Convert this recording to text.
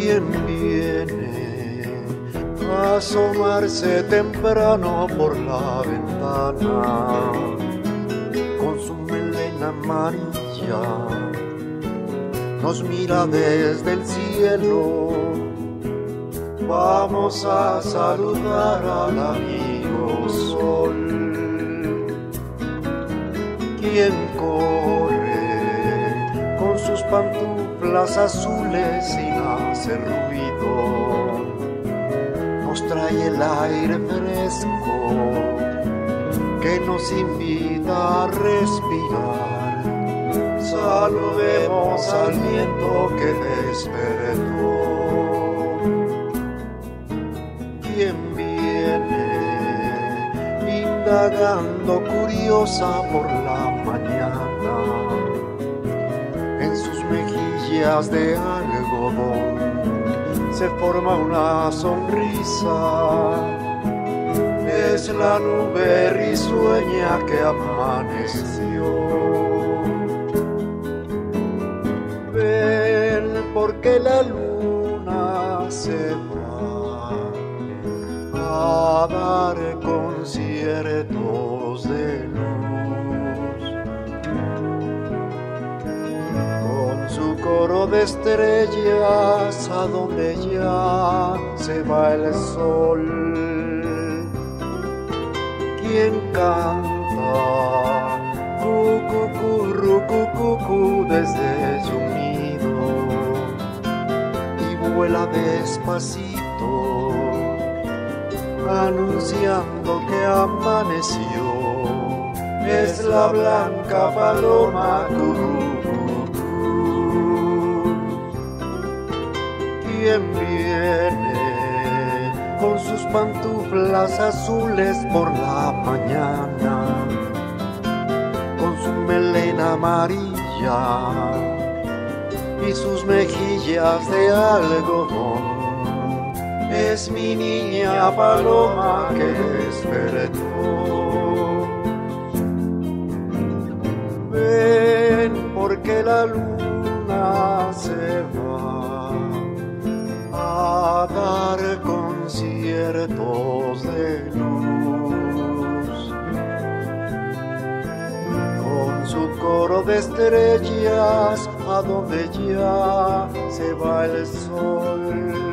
¿Quién viene a asomarse temprano por la ventana con su melena amarilla? Nos mira desde el cielo. Vamos a saludar al amigo sol. ¿Quién pantuflas azules sin hacer ruido? Nos trae el aire fresco que nos invita a respirar. Saludemos al viento que despertó. ¿Quién viene indagando curiosa por la mañana? De algodón se forma una sonrisa. Es la nube risueña que amaneció. Ven porque la luna se va a dar conciertos de de estrellas a donde ya se va el sol. ¿Quién canta? Cucucurru, cucucu desde su nido y vuela despacito anunciando que amaneció. Es la blanca paloma cucucú. ¿Quién viene con sus pantuflas azules por la mañana? Con su melena amarilla y sus mejillas de algodón es mi niña paloma que despertó. Ven porque la luna se va conciertos de luz. Con su coro de estrellas a donde ya se va el sol